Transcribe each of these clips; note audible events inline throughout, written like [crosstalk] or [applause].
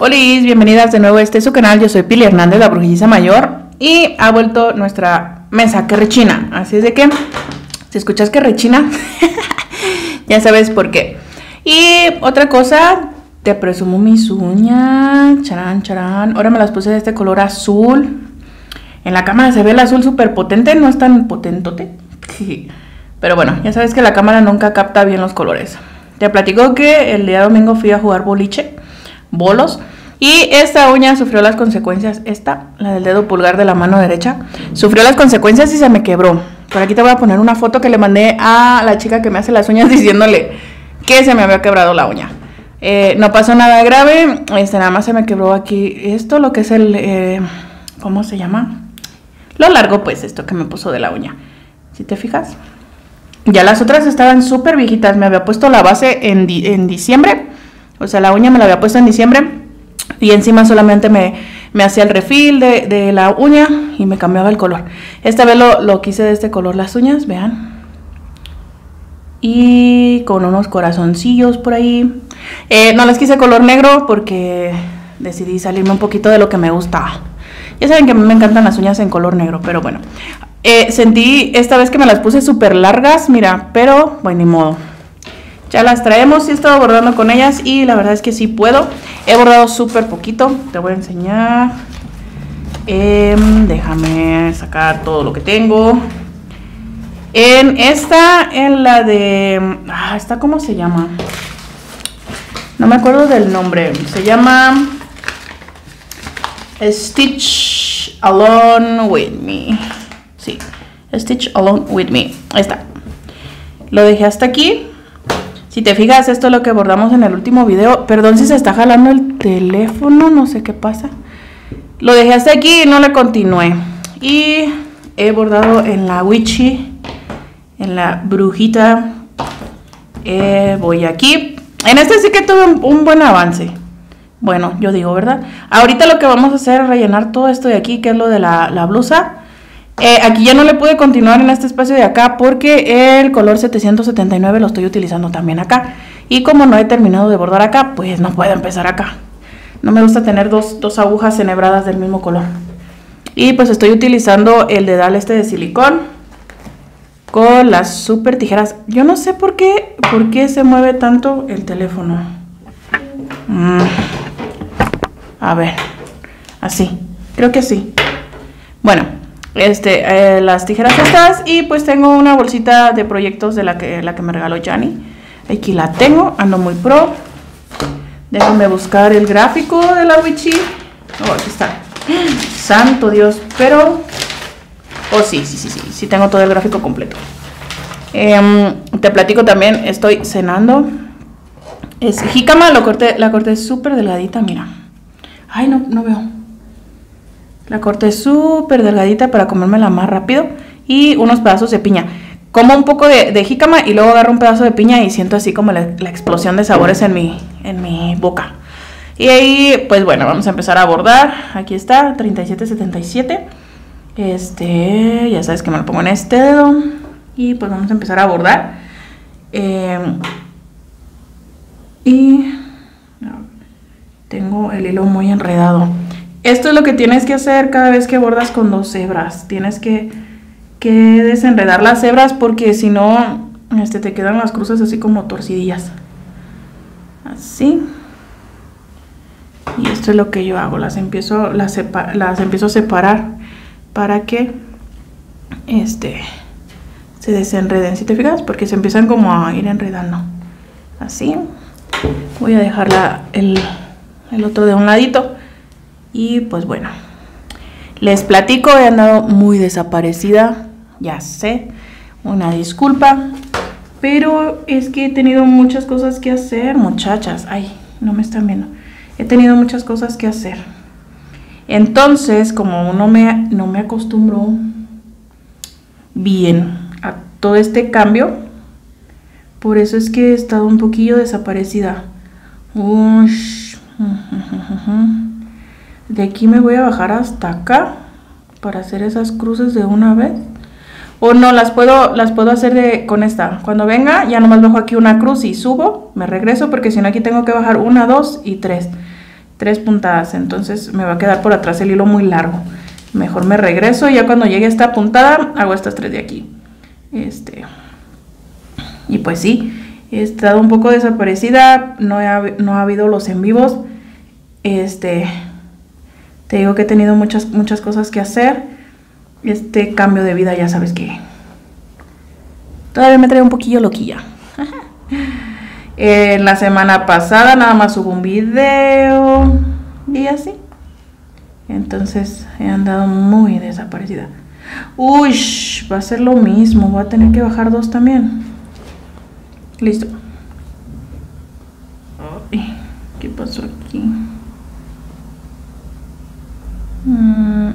Hola, bienvenidas de nuevo a este su canal. Yo soy Pili Hernández, la brujilliza mayor. Y ha vuelto nuestra mesa que rechina. Así es de que, si escuchas que rechina, [laughs] ya sabes por qué. Y otra cosa, te presumo mis uñas. Charán, charán. Ahora me las puse de este color azul. En la cámara se ve el azul súper potente, no es tan potentote. [laughs] Pero bueno, ya sabes que la cámara nunca capta bien los colores. Te platico que el día domingo fui a jugar boliche, bolos, y esta uña sufrió las consecuencias, esta, la del dedo pulgar de la mano derecha, sufrió las consecuencias y se me quebró. Por aquí te voy a poner una foto que le mandé a la chica que me hace las uñas [laughs] diciéndole que se me había quebrado la uña. Eh, no pasó nada grave, este, nada más se me quebró aquí esto, lo que es el, eh, ¿cómo se llama? Lo largo, pues, esto que me puso de la uña. Si te fijas. Ya las otras estaban súper viejitas. Me había puesto la base en, diciembre. O sea, la uña me la había puesto en diciembre. Y encima solamente me, hacía el refil de, la uña y me cambiaba el color. Esta vez lo, quise de este color las uñas, vean. Y con unos corazoncillos por ahí. Eh, no las quise color negro porque decidí salirme un poquito de lo que me gusta. Ya saben que a mí me encantan las uñas en color negro, pero bueno. Eh, sentí esta vez que me las puse súper largas, mira, pero bueno, ni modo. Ya las traemos y he estado bordando con ellas y la verdad es que sí puedo. He bordado súper poquito, te voy a enseñar. Em, déjame sacar todo lo que tengo. En esta, en la de... Ah, ¿esta cómo se llama? No me acuerdo del nombre. Se llama... Stitch Alone With Me. Stitch Alone With Me. Ahí está. Lo dejé hasta aquí. Si te fijas, esto es lo que bordamos en el último video. Perdón si se está jalando el teléfono, no sé qué pasa. Lo dejé hasta aquí y no le continué. Y he bordado en la witchy, en la brujita. Eh, voy aquí. En este sí que tuve un, buen avance. Bueno, yo digo, ¿verdad? Ahorita lo que vamos a hacer es rellenar todo esto de aquí, que es lo de la, la blusa. Eh, aquí ya no le pude continuar en este espacio de acá porque el color 779 lo estoy utilizando también acá. Y como no he terminado de bordar acá, pues no puedo empezar acá. No me gusta tener dos, agujas enhebradas del mismo color. Y pues estoy utilizando el dedal este de silicón con las super tijeras. Yo no sé por qué, por qué se mueve tanto el teléfono. Mm. A ver, así. Creo que sí. Bueno, este, eh, las tijeras estas y pues tengo una bolsita de proyectos de la que, la que me regaló Jani. Aquí la tengo, ando muy pro. Déjenme buscar el gráfico de la Witchy. Oh, aquí está. Santo Dios, pero... Oh, sí, sí, sí, sí, sí, tengo todo el gráfico completo. Em, te platico también, estoy cenando. Es jícama, lo corté, la corté súper delgadita, mira. Ay, no, no veo. La corté súper delgadita para comérmela más rápido. Y unos pedazos de piña. Como un poco de, de jícama y luego agarro un pedazo de piña y siento así como la, explosión de sabores en mi, en mi boca. Y ahí, pues bueno, vamos a empezar a bordar. Aquí está, 3777. Este, ya sabes que me lo pongo en este dedo. Y pues vamos a empezar a bordar. Em, y tengo el hilo muy enredado. Esto es lo que tienes que hacer cada vez que bordas con dos hebras. Tienes que, desenredar las hebras porque si no, este, te quedan las cruces así como torcidillas. Así. Y esto es lo que yo hago. Las empiezo, las, las empiezo a separar para que este, se desenreden. Si te fijas, porque se empiezan como a ir enredando. Así. Voy a dejar el, el otro de un ladito. Y pues bueno, les platico, he andado muy desaparecida, ya sé, una disculpa, pero es que he tenido muchas cosas que hacer, muchachas. Ay, no me están viendo. He tenido muchas cosas que hacer. Entonces, como uno me, no me acostumbró bien a todo este cambio, por eso es que he estado un poquillo desaparecida. Ush. [laughs] De aquí me voy a bajar hasta acá para hacer esas cruces de una vez. O no, las puedo, las puedo hacer con esta. Cuando venga, ya nomás bajo aquí una cruz y subo, me regreso porque si no aquí tengo que bajar una, dos y tres. tres puntadas, entonces me va a quedar por atrás el hilo muy largo. Mejor me regreso y ya cuando llegue esta puntada hago estas tres de aquí. Este. Y pues sí, he estado un poco desaparecida, no, no ha habido los en vivos. Este, te digo que he tenido muchas, muchas cosas que hacer. Este cambio de vida, ya sabes que todavía me trae un poquillo loquilla. [laughs] En la semana pasada nada más hubo un video y así. Entonces he andado muy desaparecida. Uy, va a ser lo mismo. Voy a tener que bajar dos también. Listo. ¿Qué pasó aquí? Mm,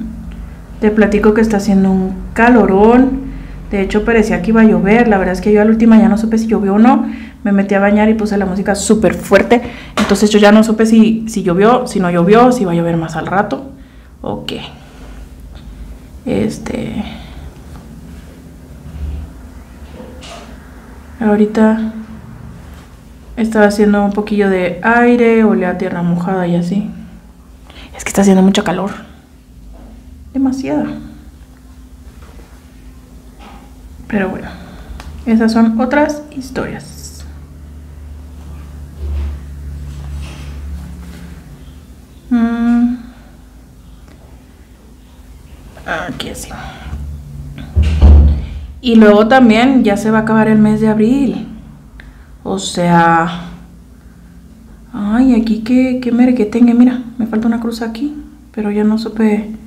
te platico que está haciendo un calorón. De hecho, parecía que iba a llover. La verdad es que yo a la última ya no supe si llovió o no. Me metí a bañar y puse la música súper fuerte. Entonces yo ya no supe si, si llovió, si no llovió, si iba a llover más al rato. Ok. Este. Ahorita estaba haciendo un poquillo de aire, olía a tierra mojada y así. Es que está haciendo mucho calor. Demasiado. Pero bueno, esas son otras historias. Mm. Aquí así. Y luego también ya se va a acabar el mes de abril. O sea... Ay, aquí que, que tenga. Mira, me falta una cruz aquí. Pero ya no supe...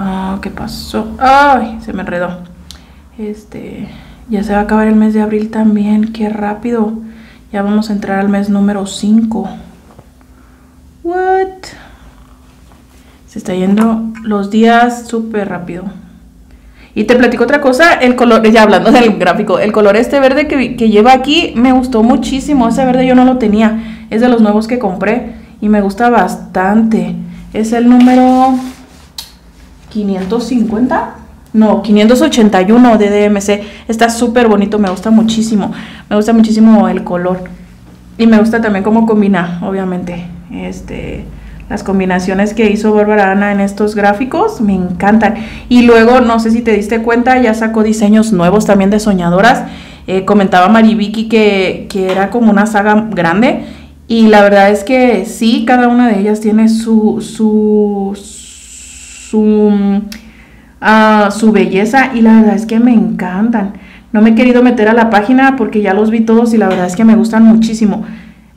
Ah, ¿qué pasó? Ay, se me enredó. Este, ya se va a acabar el mes de abril también, qué rápido. Ya vamos a entrar al mes número 5. What? Se está yendo los días súper rápido. Y te platico otra cosa, el color, ya hablando del gráfico, el color este verde que, que, lleva aquí me gustó muchísimo. Ese verde yo no lo tenía, es de los nuevos que compré y me gusta bastante. Es el número 550. No, 581 de DMC. Está súper bonito, me gusta muchísimo. Me gusta muchísimo el color. Y me gusta también cómo combina, obviamente. Este, las combinaciones que hizo Bárbara Ana en estos gráficos me encantan. Y luego, no sé si te diste cuenta, ya sacó diseños nuevos también de soñadoras. Eh, comentaba Maribiki que, que era como una saga grande. Y la verdad es que sí, cada una de ellas tiene su, su, su su belleza y la verdad es que me encantan. No me he querido meter a la página porque ya los vi todos y la verdad es que me gustan muchísimo,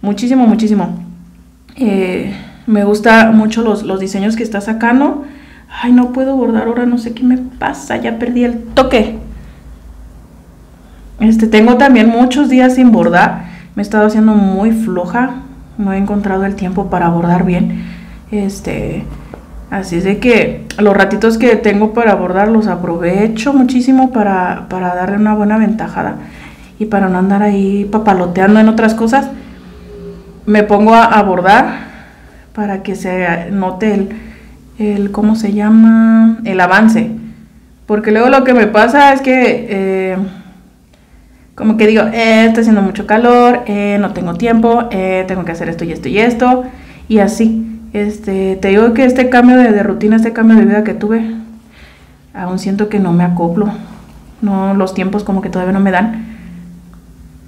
muchísimo, muchísimo. Eh, me gusta mucho los, los diseños que está sacando. Ay, no puedo bordar ahora, no sé qué me pasa, ya perdí el toque. Este, tengo también muchos días sin bordar. Me he estado haciendo muy floja. No he encontrado el tiempo para bordar bien. Este, Así es de que los ratitos que tengo para bordar los aprovecho muchísimo para, darle una buena ventajada y para no andar ahí papaloteando en otras cosas. Me pongo a, bordar para que se note el, el, ¿cómo se llama? El avance. Porque luego lo que me pasa es que, eh, como que digo, eh, está haciendo mucho calor, eh, no tengo tiempo, tengo que hacer esto y esto y esto, y así. Este, te digo que este cambio de, rutina, este cambio de vida que tuve, aún siento que no me acoplo. No, los tiempos como que todavía no me dan.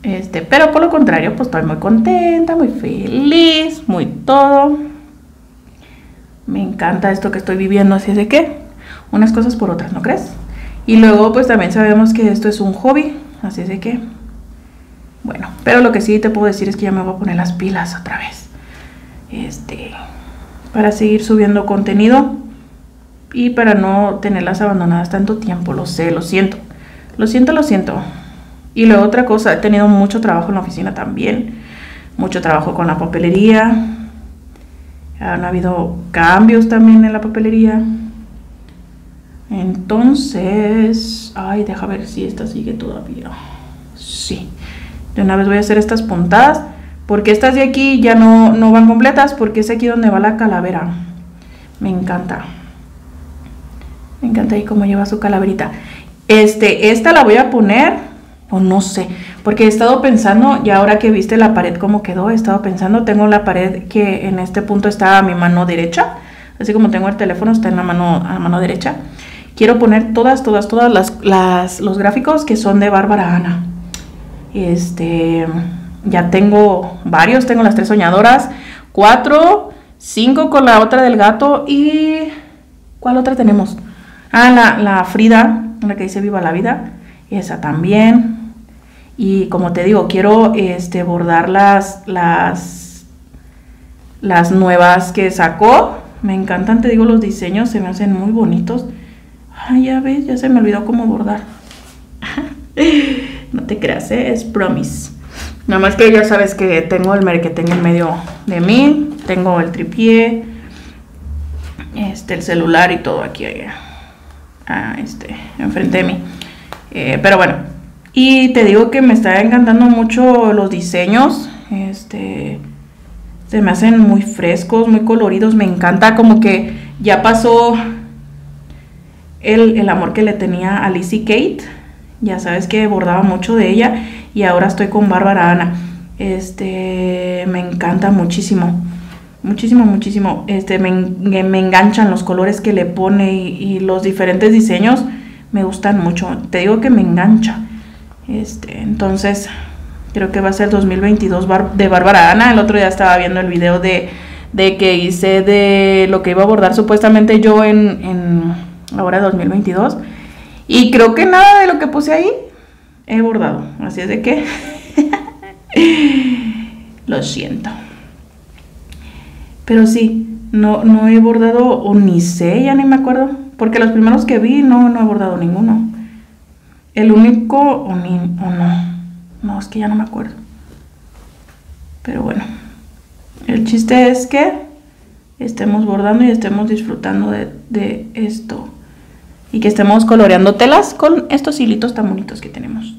Este, pero por lo contrario, pues estoy muy contenta, muy feliz, muy todo. Me encanta esto que estoy viviendo, así es de que unas cosas por otras, ¿no crees? Y luego pues también sabemos que esto es un hobby, así es de que bueno, pero lo que sí te puedo decir es que ya me voy a poner las pilas otra vez. Este, para seguir subiendo contenido y para no tenerlas abandonadas tanto tiempo. Lo sé, lo siento. Lo siento, lo siento. Y luego otra cosa, he tenido mucho trabajo en la oficina también. Mucho trabajo con la papelería. Han habido cambios también en la papelería. Entonces, ay, deja ver si esta sigue todavía. Sí. De una vez voy a hacer estas puntadas porque estas de aquí ya no, no van completas porque es aquí donde va la calavera. Me encanta. Me encanta ahí cómo lleva su calaverita. Este, esta la voy a poner. O no sé, porque he estado pensando, y ahora que viste la pared cómo quedó, he estado pensando, tengo la pared que en este punto está a mi mano derecha, así como tengo el teléfono, está en la mano, a la mano derecha. Quiero poner todas, todas, todas las, las, los gráficos que son de Bárbara Ana. Este, ya tengo varios, tengo las tres soñadoras, cuatro, cinco con la otra del gato y... ¿Cuál otra tenemos? Ah, la, la Frida, la que dice Viva la Vida, esa también. Y como te digo, quiero este, bordar las, las, las nuevas que sacó. Me encantan, te digo, los diseños se me hacen muy bonitos. Ay, ya ves, ya se me olvidó cómo bordar. [laughs] no te creas, ¿eh? es promise. Nada más que ya sabes que tengo el merquete en medio de mí. Tengo el tripié, este, el celular y todo aquí, ah, este, enfrente de mí. Eh, pero bueno, y te digo que me está encantando mucho los diseños. Este, se me hacen muy frescos, muy coloridos. Me encanta como que ya pasó el, amor que le tenía a Lizzie Kate. Ya sabes que bordaba mucho de ella. Y ahora estoy con Bárbara Ana. Este, me encanta muchísimo. Muchísimo, muchísimo. Este, me, me enganchan los colores que le pone y, los diferentes diseños. Me gustan mucho. Te digo que me engancha. Este, entonces, creo que va a ser 2022 de Bárbara Ana. El otro día estaba viendo el video de, de, que hice de lo que iba a abordar supuestamente yo en, en ahora 2022. Y creo que nada de lo que puse ahí he bordado. Así es de que [laughs] lo siento. Pero sí, no, no he bordado o ni sé, ya ni me acuerdo. Porque los primeros que vi no, no he bordado ninguno. El único o, no. No, es que ya no me acuerdo. Pero bueno. El chiste es que estemos bordando y estemos disfrutando de, esto. Y que estemos coloreando telas con estos hilitos tan bonitos que tenemos.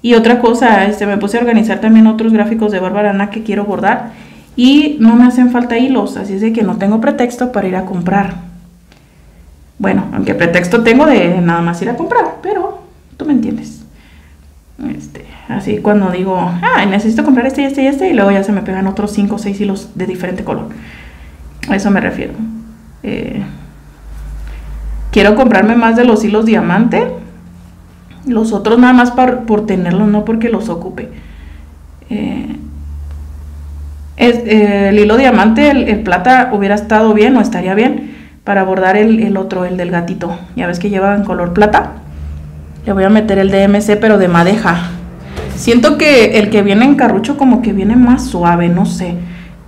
Y otra cosa, este, me puse a organizar también otros gráficos de Bárbara que quiero bordar. Y no me hacen falta hilos, así es de que no tengo pretexto para ir a comprar. Bueno, aunque pretexto tengo de nada más ir a comprar, pero Tú me entiendes. Este, así cuando digo, ah, necesito comprar este y este y este, y luego ya se me pegan otros 5 o 6 hilos de diferente color. A eso me refiero. Eh, quiero comprarme más de los hilos diamante. Los otros nada más por, tenerlos, no porque los ocupe. Eh, eh, el hilo diamante, el, plata hubiera estado bien o estaría bien para bordar el otro, el del gatito. Ya ves que lleva en color plata. Le voy a meter el DMC, pero de madeja. Siento que el que viene en carrucho como que viene más suave, no sé.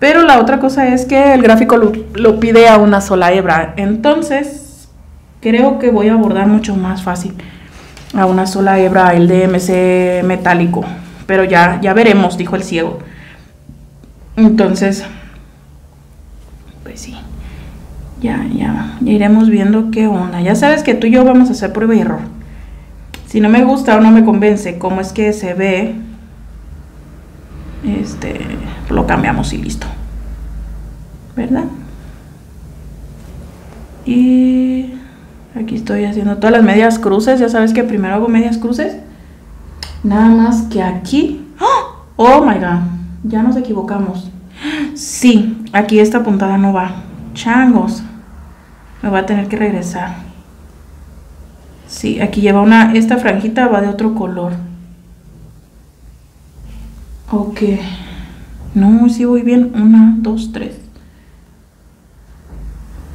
Pero la otra cosa es que el gráfico lo, pide a una sola hebra. Entonces, creo que voy a bordar mucho más fácil a una sola hebra el DMC metálico. Pero ya, ya veremos, dijo el ciego. Entonces, pues sí. Ya, ya, ya iremos viendo qué onda. Ya sabes que tú y yo vamos a hacer prueba y error. Si no me gusta o no me convence cómo es que se ve, este, lo cambiamos y listo. ¿Verdad? Y aquí estoy haciendo todas las medias cruces. Ya sabes que primero hago medias cruces. Nada más que aquí. ¡Oh! ¡Oh my god! Ya nos equivocamos. Sí, aquí esta puntada no va. Changos. Me voy a tener que regresar. Sí, aquí lleva una, esta franjita va de otro color. Ok. No, sí voy bien. Una, dos, tres.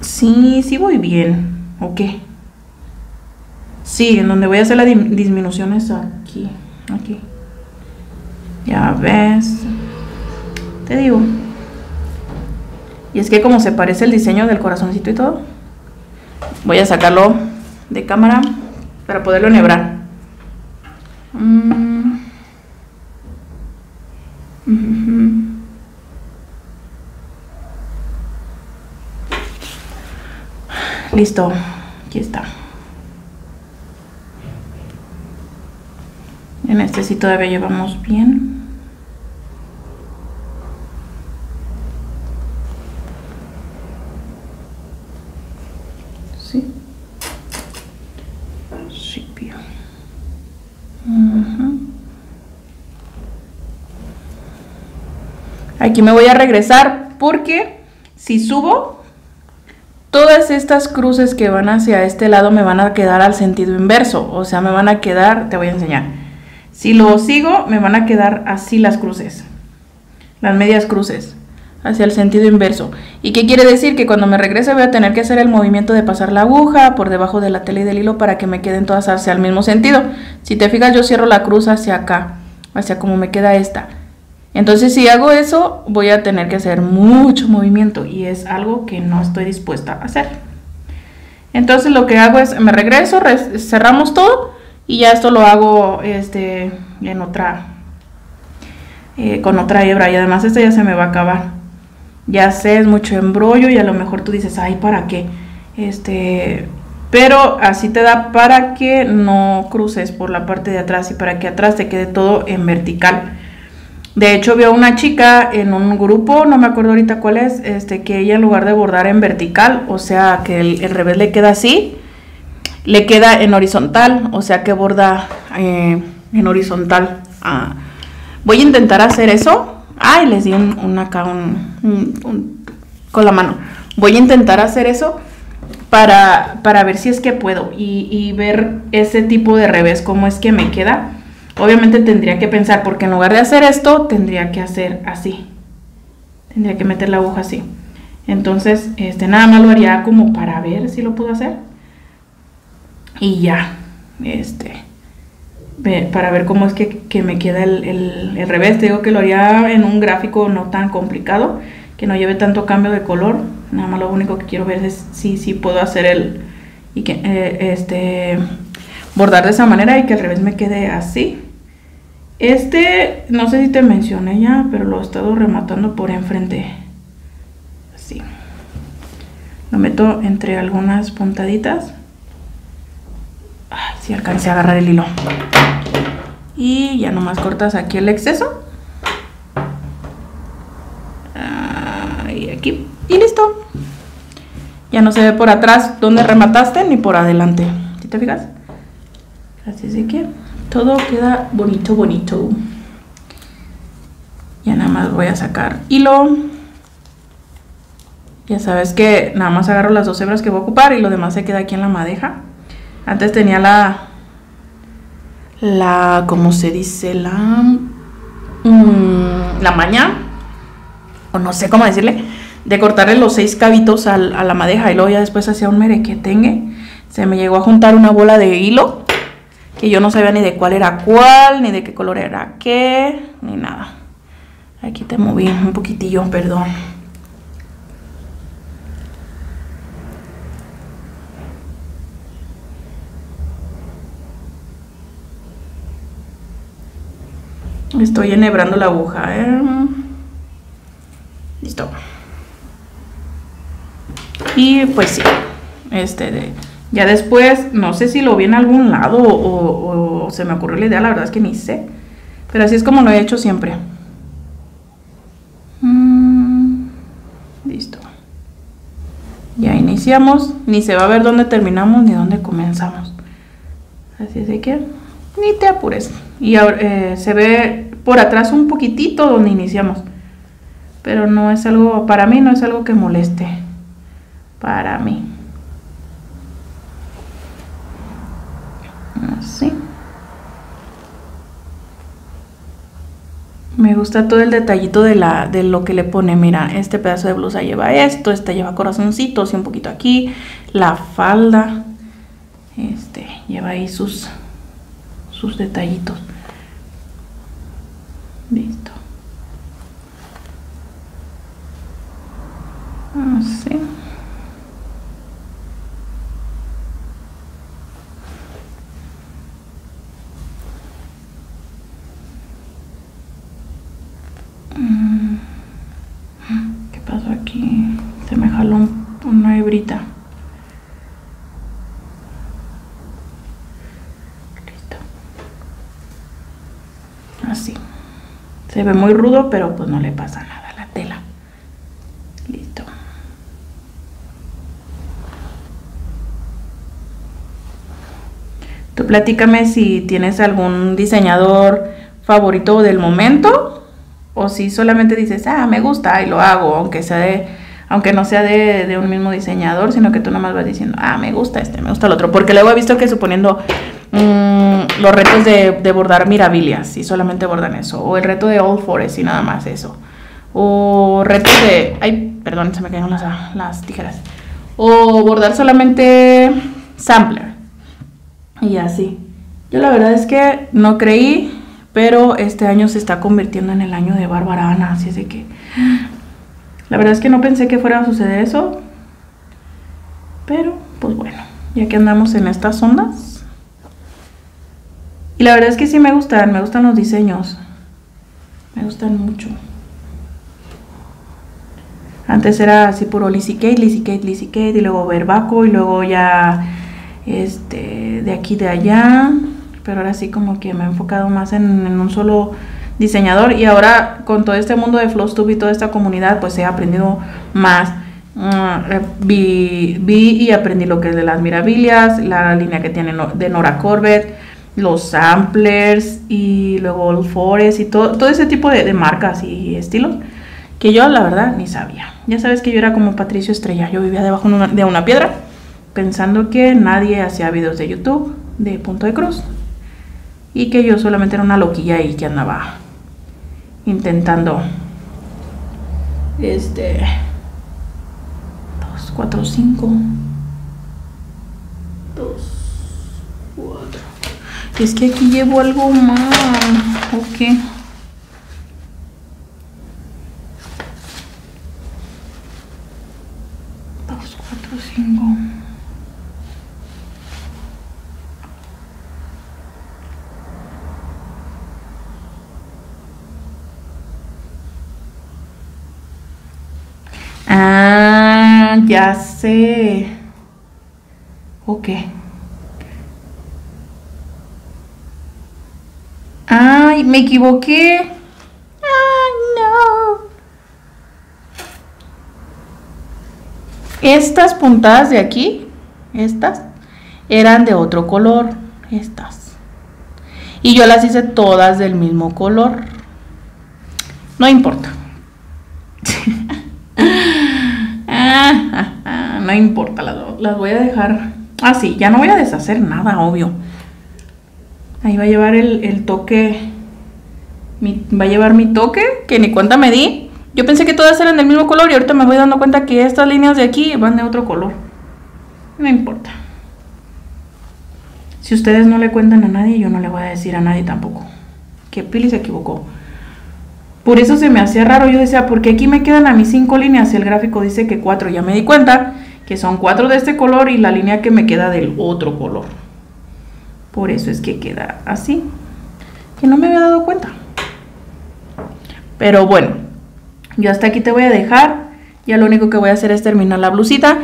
Sí, sí voy bien. Ok. Sí, en donde voy a hacer la disminución es aquí. Aquí. Ya ves. Te digo. Y es que como se parece el diseño del corazoncito y todo. Voy a sacarlo de cámara para poderlo enhebrar. Mm. Listo, aquí está. En este sí todavía llevamos bien. ¿Sí? Sí, bien. Aquí me voy a regresar porque si subo, todas estas cruces que van hacia este lado me van a quedar al sentido inverso. O sea, me van a quedar, te voy a enseñar si lo sigo, me van a quedar así las cruces. Las medias cruces hacia el sentido inverso. ¿Y qué quiere decir? Que cuando me regrese voy a tener que hacer el movimiento de pasar la aguja por debajo de la tela y del hilo para que me queden todas hacia el mismo sentido. Si te fijas yo cierro la cruz hacia acá, hacia como me queda esta. Entonces si hago eso voy a tener que hacer mucho movimiento y es algo que no estoy dispuesta a hacer. Entonces lo que hago es me regreso, cerramos todo y ya esto lo hago este, en otra, eh, con otra hebra y además esto ya se me va a acabar ya sé, es mucho embrollo y a lo mejor tú dices, ay, ¿para qué? Este, pero así te da para que no cruces por la parte de atrás y para que atrás te quede todo en vertical. De hecho, veo una chica en un grupo, no me acuerdo ahorita cuál es, este, que ella en lugar de bordar en vertical, o sea, que el, revés le queda así, le queda en horizontal, o sea, que borda eh, en horizontal. Ah, voy a intentar hacer eso Ay, les di un, acá un, con la mano. Voy a intentar hacer eso para, para ver si es que puedo y, ver ese tipo de revés, cómo es que me queda. Obviamente tendría que pensar, porque en lugar de hacer esto, tendría que hacer así. Tendría que meter la aguja así. Entonces, este, nada más lo haría como para ver si lo puedo hacer. Y ya, este, para ver cómo es que, me queda el, revés. Te digo que lo haría en un gráfico no tan complicado, que no lleve tanto cambio de color. Nada más lo único que quiero ver es si, si puedo hacer el y que eh, este bordar de esa manera y que el revés me quede así. Este, no sé si te mencioné ya, pero lo he estado rematando por enfrente. Así. Lo meto entre algunas puntaditas. Si alcancé a agarrar el hilo. Y ya nomás cortas aquí el exceso. Y aquí. Y listo. Ya no se ve por atrás donde remataste ni por adelante. ¿Sí te fijas? Así es que todo queda bonito, bonito. Ya nada más voy a sacar hilo. Ya sabes que nada más agarro las dos hebras que voy a ocupar y lo demás se queda aquí en la madeja. Antes tenía la, la, ¿cómo se dice? La, mm, la maña, o no sé cómo decirle, de cortarle los seis cabitos a la madeja y luego ya después hacía un merequetengue. Se me llegó a juntar una bola de hilo que yo no sabía ni de cuál era cuál, ni de qué color era qué, ni nada. Aquí te moví un poquitillo, perdón. Estoy enhebrando la aguja. ¿eh? Listo. Y pues sí, este de, ya después, no sé si lo vi en algún lado o, se me ocurrió la idea, la verdad es que ni sé. Pero así es como lo he hecho siempre. Mm, listo. Ya iniciamos, ni se va a ver dónde terminamos ni dónde comenzamos. Así es de que ni te apures. Y ahora eh, se ve por atrás un poquitito donde iniciamos. Pero no es algo, para mí no es algo que moleste. Para mí. Así. Me gusta todo el detallito de, la, de lo que le pone. Mira, este pedazo de blusa lleva esto, este lleva corazoncitos y un poquito aquí. La falda, este, lleva ahí sus, sus detallitos. Listo. Así. Mm. ¿Qué pasó aquí? Se me jaló una hebrita. Se ve muy rudo, pero pues no le pasa nada a la tela. Listo. Tú platícame si tienes algún diseñador favorito del momento o si solamente dices, ah, me gusta y lo hago, aunque sea de, aunque no sea de, un mismo diseñador, sino que tú nomás vas diciendo, ah, me gusta este, me gusta el otro. Porque luego he visto que suponiendo mm, los retos de, bordar mirabilias y solamente bordan eso, o el reto de All Forest y nada más eso, o retos de, ay, perdón, se me cayeron las, las tijeras, o bordar solamente sampler y así. Yo la verdad es que no creí pero este año se está convirtiendo en el año de Bárbara Ana, así es de que la verdad es que no pensé que fuera a suceder eso, pero pues bueno, ya que andamos en estas ondas. Y la verdad es que sí me gustan, me gustan los diseños, me gustan mucho. Antes era así puro Lizzie Kate, Lizzie Kate, Lizzie Kate, y luego Verbaco, y luego ya este, de aquí, de allá. Pero ahora sí como que me he enfocado más en, un solo diseñador. Y ahora con todo este mundo de Flowstube y toda esta comunidad pues he aprendido más. Mm, eh, vi, vi, y aprendí lo que es de las miravillas la línea que tiene de Nora Corbett los samplers y luego el Forest y todo, todo ese tipo de, marcas y estilos que yo la verdad ni sabía. Ya sabes que yo era como Patricio Estrella yo vivía debajo de una piedra pensando que nadie hacía videos de YouTube de punto de cruz y que yo solamente era una loquilla y que andaba intentando este 2, 4, 5 2, 4 es que aquí llevo algo mal ok 2, 4, 5 ya sé. Ok. Me equivoqué. No. Estas puntadas de aquí, estas, eran de otro color. Estas. Y yo las hice todas del mismo color. No importa. [laughs] no importa, las, voy a dejar así. ya no voy a deshacer nada, obvio. Ahí va a llevar el, toque. Va a llevar mi toque, que ni cuenta me di. Yo pensé que todas eran del mismo color y ahorita me voy dando cuenta que estas líneas de aquí van de otro color. No importa. Si ustedes no le cuentan a nadie, yo no le voy a decir a nadie tampoco. Que Pili se equivocó. Por eso se me hacía raro. Yo decía, ¿por qué aquí me quedan a mis cinco líneas? Y el gráfico dice que cuatro. Ya me di cuenta que son cuatro de este color y la línea que me queda del otro color. Por eso es que queda así. Que no me había dado cuenta. Pero bueno, yo hasta aquí te voy a dejar. Ya lo único que voy a hacer es terminar la blusita.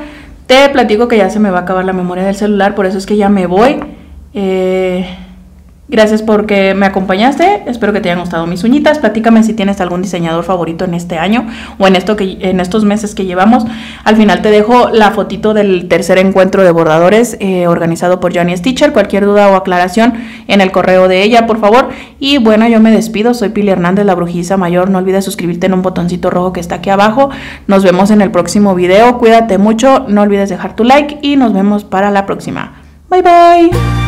Te platico que ya se me va a acabar la memoria del celular, por eso es que ya me voy. Eh, Gracias porque me acompañaste. Espero que te hayan gustado mis uñitas. Platícame si tienes algún diseñador favorito en este año o en estos meses que llevamos. Al final te dejo la fotito del tercer encuentro de bordadores eh, organizado por Johnny Stitcher. Cualquier duda o aclaración en el correo de ella, por favor. Y bueno, yo me despido. Soy Pili Hernández, la brujiza mayor. No olvides suscribirte en un botoncito rojo que está aquí abajo. Nos vemos en el próximo video. Cuídate mucho. No olvides dejar tu like y nos vemos para la próxima. Bye bye.